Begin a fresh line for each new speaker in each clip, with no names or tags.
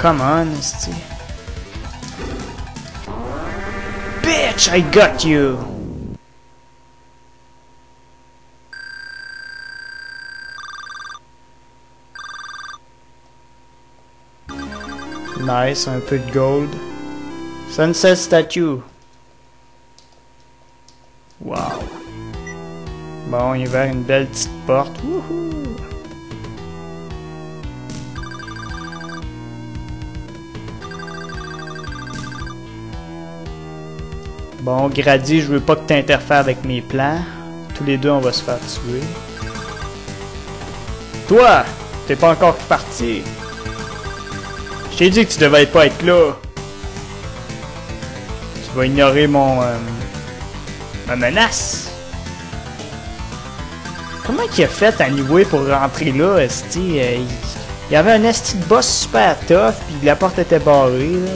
come on, esti. Bitch, I got you! Nice, un peu de gold. Sunset statue. Wow. Bon, il y a une belle petite porte. Bon, Grady, je veux pas que tu interfères avec mes plans. Tous les deux, on va se faire tuer. Toi, t'es pas encore parti. Je t'ai dit que tu devais pas être là. Tu vas ignorer mon... euh, ma menace. Comment il a fait à niveau pour rentrer là, esti? Euh, il... il y avait un esti de boss super tough, puis la porte était barrée, là.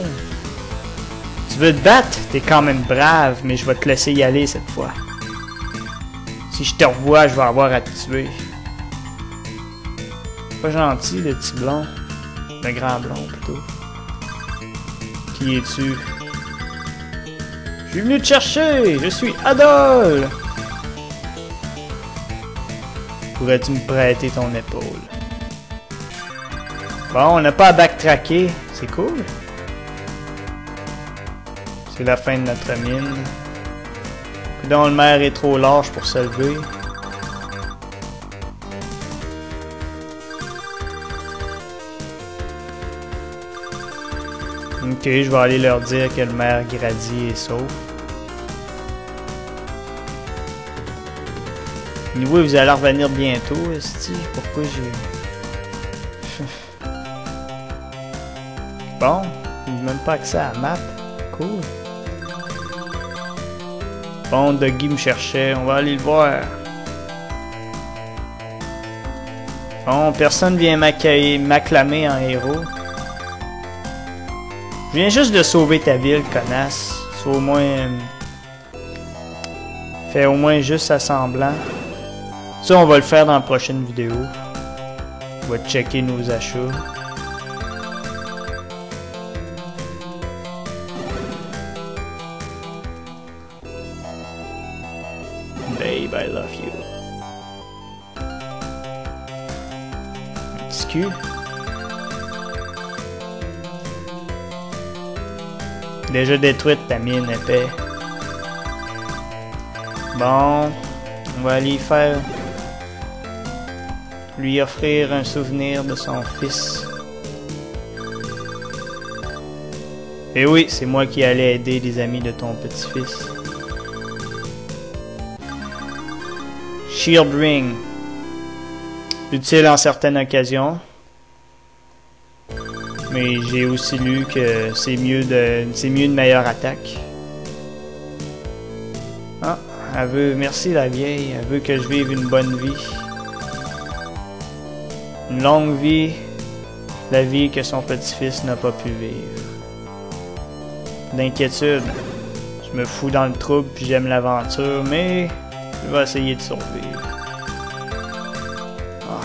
Tu veux te battre? T'es quand même brave, mais je vais te laisser y aller cette fois. Si je te revois, je vais avoir à te tuer. Pas gentil, le petit blond. Le grand blond, plutôt. Qui es-tu? Je suis venu te chercher! Je suis Adol! Pourrais-tu me prêter ton épaule? Bon, on n'a pas à backtracker. C'est cool. C'est la fin de notre mine. Coudon, le maire est trop large pour se lever. Ok, je vais aller leur dire que le maire Grady est sauf. Anyway, vous allez revenir bientôt, esti. Pourquoi j'ai... bon, même pas accès à la map. Cool. Bon, Dougie me cherchait, on va aller le voir. Bon, personne vient m'acclamer en héros. Je viens juste de sauver ta ville, connasse. Au moins... Fais au moins juste à semblant. Ça, on va le faire dans la prochaine vidéo. On va checker nos achats. Babe, I love you. Déjà détruite ta mine épais. Bon, on va aller faire lui offrir un souvenir de son fils. Et oui, c'est moi qui allais aider les amis de ton petit-fils. Shield Ring. Utile en certaines occasions. Mais j'ai aussi lu que c'est mieux de c'est mieux une meilleure attaque. Ah, elle veut merci la vieille, elle veut que je vive une bonne vie. Une longue vie, la vie que son petit-fils n'a pas pu vivre. D'inquiétude, je me fous dans le trouble puis j'aime l'aventure, mais je vais essayer de survivre. Ah.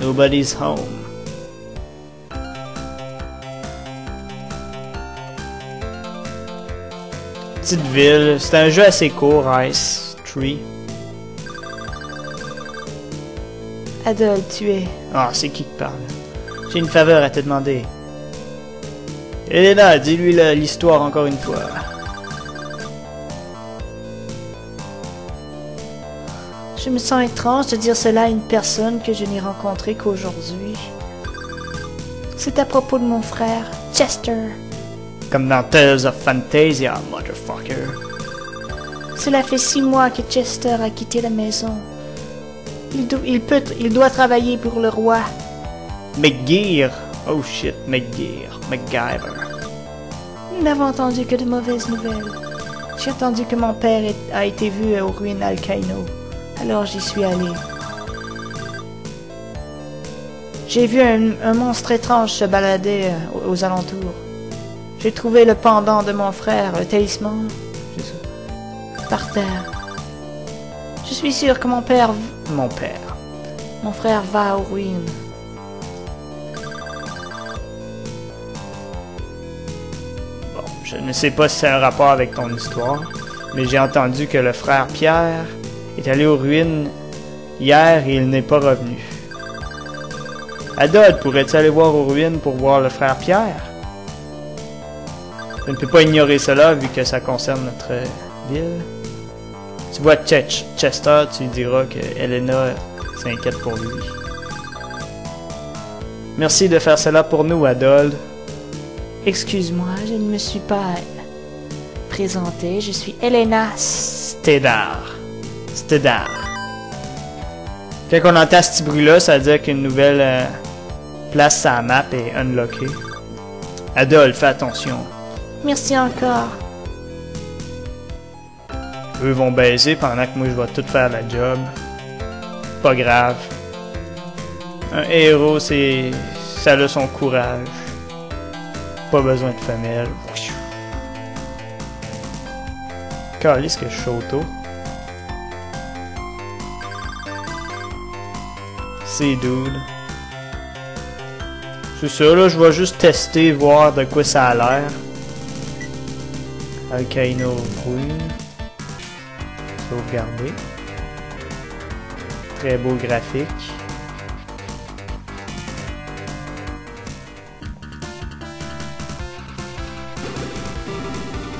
Nobody's home. Petite ville, c'est un jeu assez court, Ice Tree.
Adol, tu es.
Ah, c'est qui qui parle? J'ai une faveur à te demander. Elena, dis-lui l'histoire encore une fois.
Je me sens étrange de dire cela à une personne que je n'ai rencontrée qu'aujourd'hui. C'est à propos de mon frère, Chester.
Comme dans Tales of Fantasia, motherfucker.
Cela fait six mois que Chester a quitté la maison. Il, do- il peut, il doit travailler pour le roi.
McGear. Oh shit, McGear. MacGyver.
Nous n'avons entendu que de mauvaises nouvelles. J'ai entendu que mon père a été vu aux ruines Alcaino. Alors j'y suis allé. J'ai vu un, un monstre étrange se balader euh, aux, aux alentours. J'ai trouvé le pendant de mon frère, le talisman, par terre. Je suis sûr que mon père
mon père.
Mon frère va aux ruines.
Je ne sais pas si c'est un rapport avec ton histoire, mais j'ai entendu que le frère Pierre est allé aux ruines hier et il n'est pas revenu. Adol, pourrais-tu aller voir aux ruines pour voir le frère Pierre? Je ne peux pas ignorer cela vu que ça concerne notre ville. Tu vois Ch- Chester, tu lui diras que Elena s'inquiète pour lui. Merci de faire cela pour nous, Adol.
Excuse-moi, je ne me suis pas présentée. Je suis Elena.
Stédar. Stédar. Quand on entend ce petit bruit-là, ça veut dire qu'une nouvelle euh, place sur la map est unlockée. Adol, fais attention.
Merci encore.
Eux vont baiser pendant que moi je vais tout faire la job. Pas grave. Un héros, c'est. ça a son courage. Pas besoin de femelle. Calisse que je suis auto. C'est dude. C'est ça, là, je vais juste tester, voir de quoi ça a l'air. Alcaino Ruin. Sauvegarder. Très beau graphique.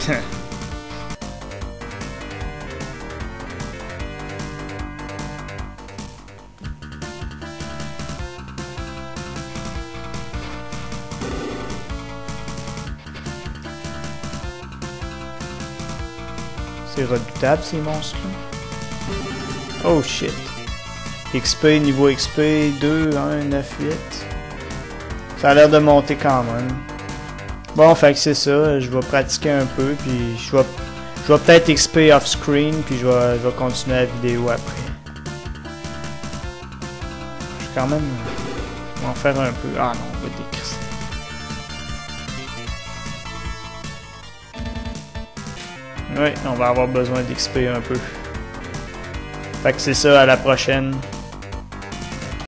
C'est redoutable ces monstres-là? Oh shit. XP, niveau XP, 2, 1, 9, 8. Ça a l'air de monter quand même. Bon, fait que c'est ça. Je vais pratiquer un peu, puis je vais, je vais peut-être XP off-screen, puis je vais, je vais continuer la vidéo après. Je vais quand même euh, en faire un peu. Ah non, on va décrire ça. Oui, on va avoir besoin d'XP un peu. Fait que c'est ça, à la prochaine.